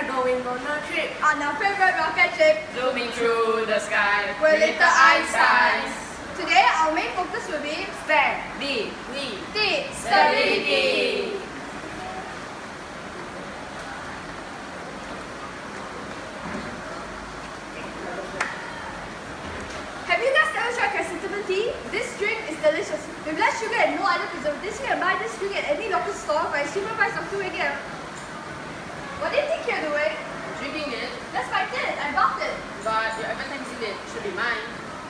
are going on a trip. On our favorite rocket ship, Zooming through the sky with little Einsteins. Today, our main focus will be Stability. Stability. Have you guys ever tried chrysanthemum tea? This drink is delicious. With less sugar and no other preservatives, you can buy this drink at any local store for a cheaper price of 2 ringgit. What do you think you're doing? Drinking it, Let's fight it. I bought it. but your advertising it should be mine.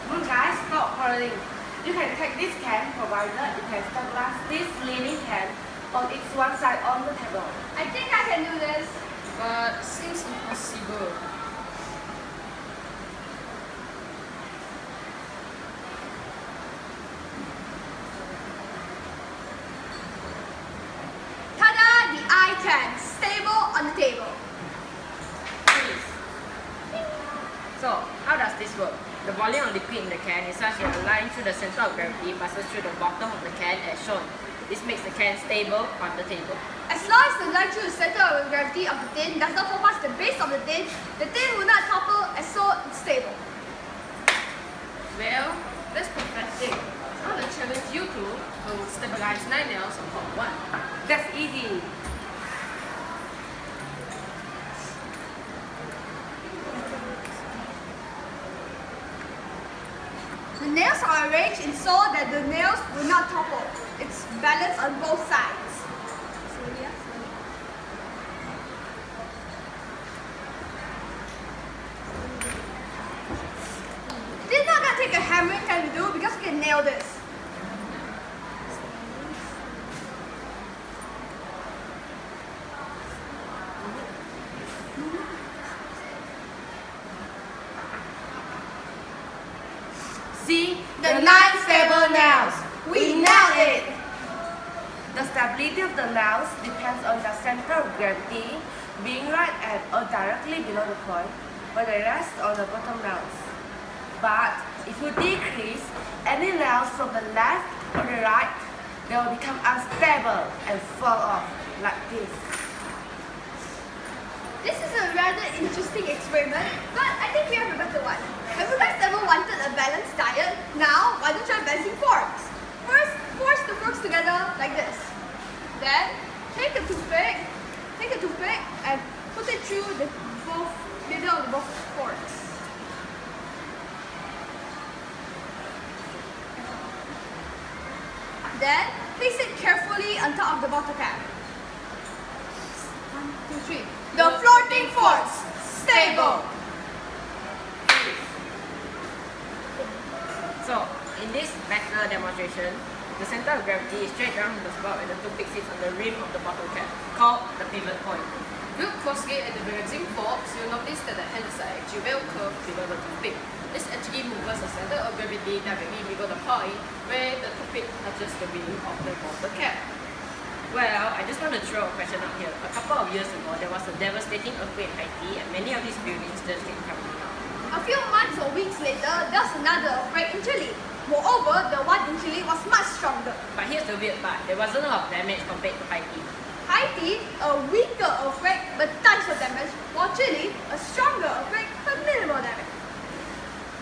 Come on guys, stop quarreling. You can take this can provided you can stabilize this leaning can on its one side on the table. I think I can do this. But seems impossible. Ta-da! The eye can. Stable on the table. So, how does this work? The volume of liquid in the can is such that a line through the center of gravity passes through the bottom of the can as shown. This makes the can stable on the table. As long as the line through the center of gravity of the tin does not fall past the base of the tin, the tin will not topple and so it's stable. Well, that's pathetic. I want to challenge you two to stabilize nine nails on top one. That's easy. Nails are arranged in so that the nails will not topple. It's balanced on both sides. This is not gonna take a hammering time to do because we can nail this. See The nine stable nails. We nailed it. The stability of the nails depends on the center of gravity being right at or directly below the point where they rest on the bottom nails. But if you decrease any nails from the left or the right, they will become unstable and fall off like this. This is a rather interesting experiment, but I think we have a better one. Have you guys ever wanted a balanced diet? Now, why don't you try balancing forks? First, force the forks together like this. Then, take a toothpick, take a toothpick and put it through the both middle of both forks. Then, place it carefully on top of the bottle cap. One, two, three. The floating forks, stable. So, in this better demonstration, the center of gravity is straight down the spot where the toothpick sits on the rim of the bottle cap, called the pivot point. Look closely at the balancing forks, you'll notice that the handles are actually well curved below the toothpick. This actually moves the center of gravity directly below the point where the toothpick touches the rim of the bottle cap. Well, I just want to throw a question out here. A couple of years ago, there was a devastating earthquake in Haiti, and many of these buildings just came crumbling down. A few months or weeks later, there was another earthquake. Moreover, the one in Chile was much stronger. But here's the weird part: there wasn't a lot of damage compared to Haiti. Haiti, a weaker earthquake but tons of damage, while Chile, a stronger earthquake but minimal damage.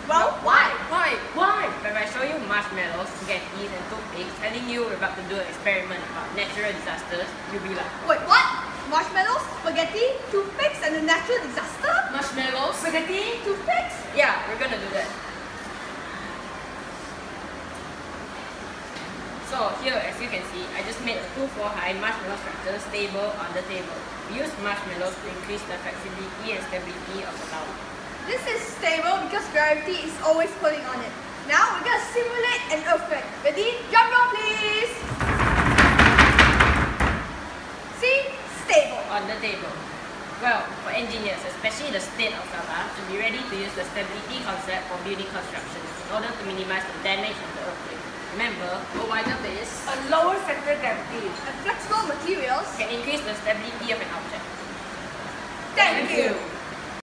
Well, why? Why? Why? But if I show you marshmallows, spaghettis, and toothpicks, telling you we're about to do an experiment about natural disasters, you'll be like, Wait, what? Marshmallows, spaghetti, toothpicks, and a natural disaster? Marshmallows, Spaghetti? Toothpicks? yeah, we're gonna do that. So here, as you can see, I just made a 2-4 high marshmallow structure stable on the table. We use marshmallows to increase the flexibility and stability of the tower. This is stable because gravity is always pulling on it. Now we're gonna simulate an earthquake. Ready? Drum roll please! See? Stable. on the table. Well, for engineers, especially the state of Sabah, to be ready to use the stability concept for building construction in order to minimize the damage of the earthquake. Remember, a wider base, A lower center gravity. And flexible materials. can increase the stability of an object. Thank you.